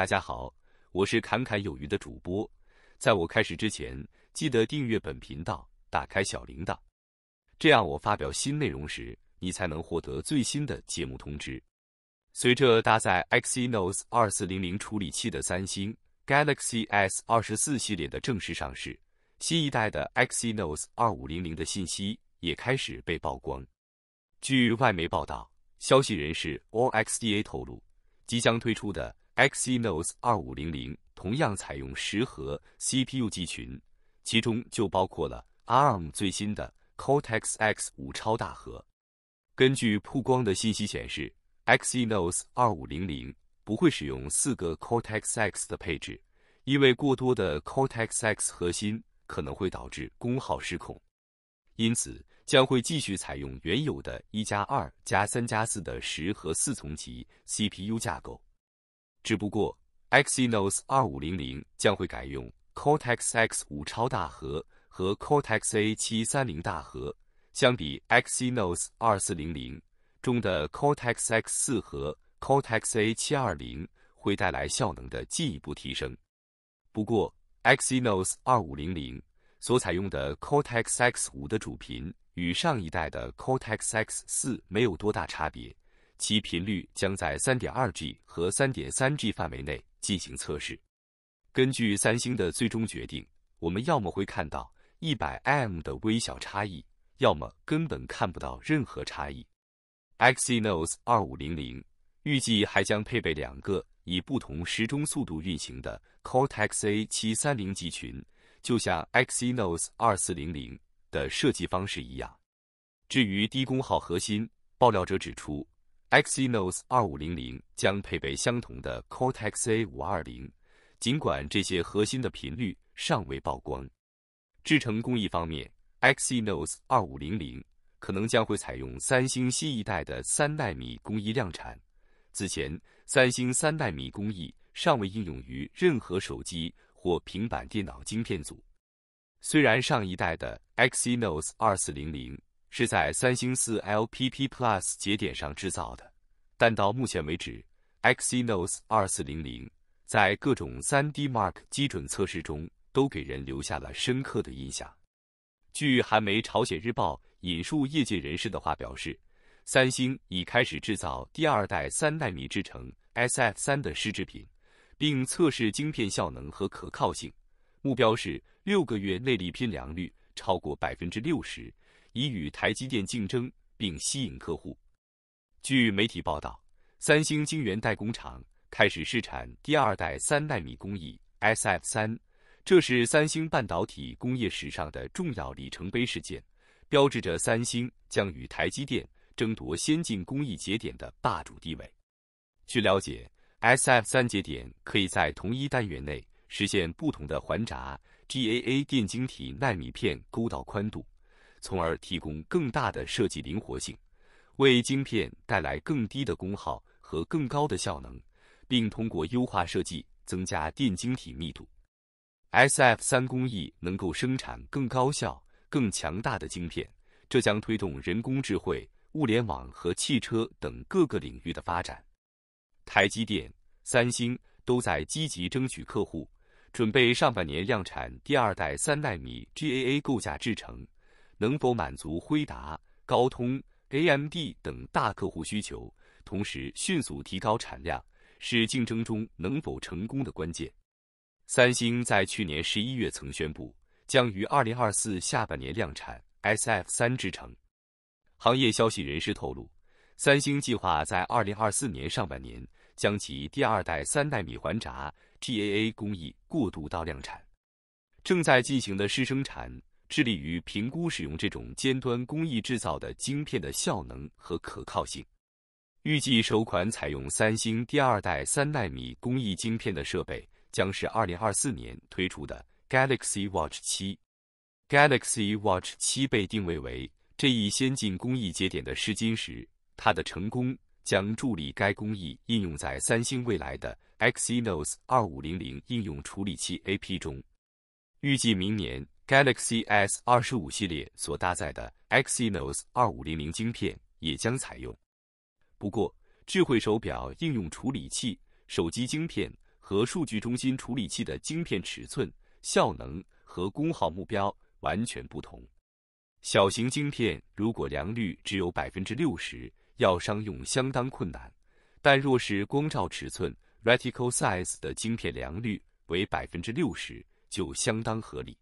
大家好，我是侃侃有余的主播。在我开始之前，记得订阅本频道，打开小铃铛，这样我发表新内容时，你才能获得最新的节目通知。随着搭载 Exynos 2400处理器的三星 Galaxy S24 系列的正式上市，新一代的 Exynos 2500的信息也开始被曝光。据外媒报道，消息人士 OXDA 透露，即将推出的 Exynos 2500同样采用十核 CPU 集群，其中就包括了 ARM 最新的 Cortex X5 超大核。根据曝光的信息显示，Exynos 2500不会使用四个 Cortex X 的配置，因为过多的 Cortex X 核心可能会导致功耗失控，因此。将会继续采用原有的一加二加三加四的十核四重级 CPU 架构，只不过 Exynos 2500将会改用 Cortex X5 超大核和 Cortex A730 大核，相比 Exynos 2400中的 Cortex X4 和 Cortex A720 会带来效能的进一步提升。不过，Exynos 2500所采用的 Cortex X5 的主频。与上一代的 Cortex X4 没有多大差别，其频率将在 3.2G 和 3.3G 范围内进行测试。根据三星的最终决定，我们要么会看到 100m 的微小差异，要么根本看不到任何差异。Exynos 2500预计还将配备两个以不同时钟速度运行的 Cortex A730 集群，就像 Exynos 2400。的设计方式一样。至于低功耗核心，爆料者指出，Exynos 2500将配备相同的 Cortex A520，尽管这些核心的频率尚未曝光。制程工艺方面，Exynos 2500可能将会采用三星新一代的三纳米工艺量产。此前，三星三纳米工艺尚未应用于任何手机或平板电脑晶片组。虽然上一代的 Exynos 2400是在三星四 LPP Plus 节点上制造的，但到目前为止，Exynos 2400在各种 3D Mark 基准测试中都给人留下了深刻的印象。据韩媒朝鲜日报引述业界人士的话表示，三星已开始制造第二代三纳米制程 SF3 的试制品，并测试晶片效能和可靠性。目标是六个月内力拼良率超过百分之六十，以与台积电竞争并吸引客户。据媒体报道，三星晶圆代工厂开始试产第二代三纳米工艺 SF 三，这是三星半导体工业史上的重要里程碑事件，标志着三星将与台积电争夺先进工艺节点的霸主地位。据了解，SF 三节点可以在同一单元内。实现不同的环闸 GAA 电晶体纳米片沟道宽度，从而提供更大的设计灵活性，为晶片带来更低的功耗和更高的效能，并通过优化设计增加电晶体密度。SF 三工艺能够生产更高效、更强大的晶片，这将推动人工智慧、物联网和汽车等各个领域的发展。台积电、三星都在积极争取客户。准备上半年量产第二代三纳米 GAA 构架制程，能否满足辉达、高通、AMD 等大客户需求，同时迅速提高产量，是竞争中能否成功的关键。三星在去年十一月曾宣布，将于二零二四下半年量产 SF 三制程。行业消息人士透露，三星计划在二零二四年上半年将其第二代三纳米环闸。GAA 工艺过渡到量产，正在进行的试生产，致力于评估使用这种尖端工艺制造的晶片的效能和可靠性。预计首款采用三星第二代三纳米工艺晶片的设备，将是二零二四年推出的 Galaxy Watch 七。Galaxy Watch 七被定位为这一先进工艺节点的试金石，它的成功将助力该工艺应用在三星未来的。Exynos 2500应用处理器 AP 中，预计明年 Galaxy S 25系列所搭载的 Exynos 2500晶片也将采用。不过，智慧手表应用处理器、手机晶片和数据中心处理器的晶片尺寸、效能和功耗目标完全不同。小型晶片如果良率只有百分之六十，要商用相当困难；但若是光照尺寸 （reticle size） 的晶片良率为百分之六十，就相当合理。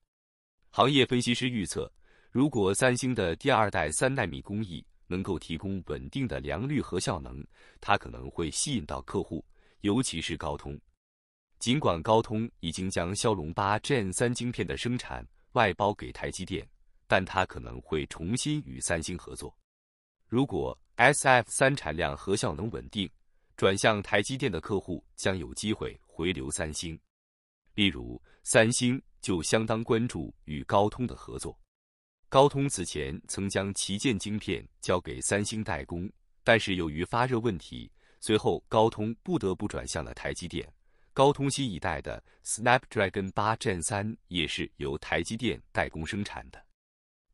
行业分析师预测，如果三星的第二代三纳米工艺能够提供稳定的良率和效能，它可能会吸引到客户，尤其是高通。尽管高通已经将骁龙八 Gen 三晶片的生产外包给台积电，但它可能会重新与三星合作。如果 SF 三产量和效能稳定，转向台积电的客户将有机会回流三星。例如，三星就相当关注与高通的合作。高通此前曾将旗舰晶片交给三星代工，但是由于发热问题，随后高通不得不转向了台积电。高通新一代的 Snapdragon 八 Gen 三也是由台积电代工生产的。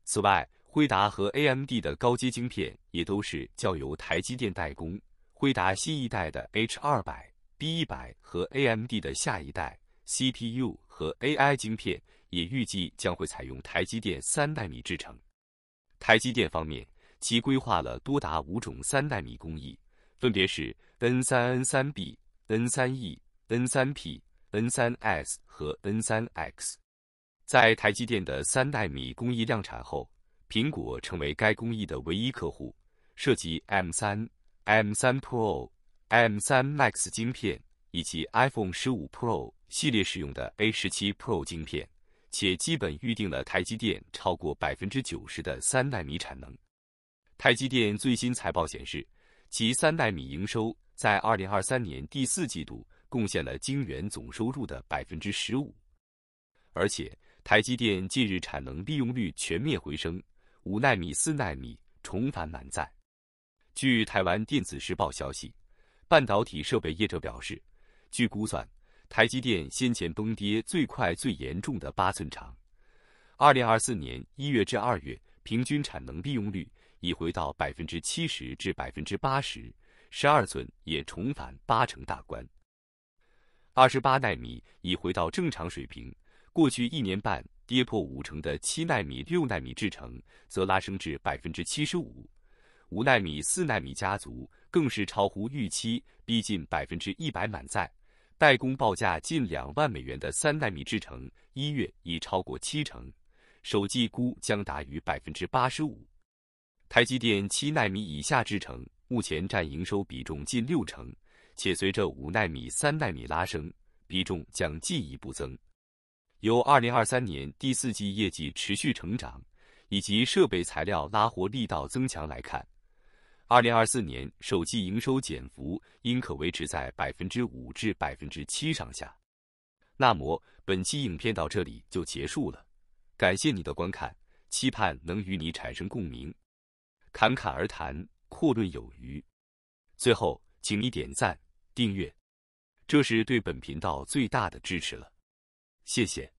此外，辉达和 AMD 的高阶晶片也都是交由台积电代工。辉达新一代的 H 二百、B 一百和 AMD 的下一代 CPU 和 AI 晶片也预计将会采用台积电三纳米制程。台积电方面，其规划了多达五种三纳米工艺，分别是 N 三 N 三 B、N 三 E。N 三 P、N 三 S 和 N 三 X，在台积电的三纳米工艺量产后，苹果成为该工艺的唯一客户，涉及 M 三、M 三 Pro、M 三 Max 晶片以及 iPhone 十五 Pro 系列使用的 A 十七 Pro 晶片，且基本预定了台积电超过百分之九十的三纳米产能。台积电最新财报显示，其三纳米营收在二零二三年第四季度。贡献了晶圆总收入的百分之十五，而且台积电近日产能利用率全面回升，五纳米、四纳米重返满载。据台湾电子时报消息，半导体设备业者表示，据估算，台积电先前崩跌最快最严重的八寸厂，二零二四年一月至二月平均产能利用率已回到百分之七十至百分之八十，十二寸也重返八成大关。二十八纳米已回到正常水平，过去一年半跌破五成的七纳米、六纳米制程则拉升至百分之七十五，五纳米、四纳米家族更是超乎预期，逼近百分之一百满载。代工报价近两万美元的三纳米制程，一月已超过七成，首季估将达于百分之八十五。台积电七纳米以下制程目前占营收比重近六成。且随着五纳米、三纳米拉升，比重将进一步增。由二零二三年第四季业绩持续成长，以及设备材料拉货力道增强来看，二零二四年手机营收减幅应可维持在百分之五至百分之七上下。那么，本期影片到这里就结束了，感谢你的观看，期盼能与你产生共鸣。侃侃而谈，阔论有余。最后，请你点赞。订阅，这是对本频道最大的支持了，谢谢。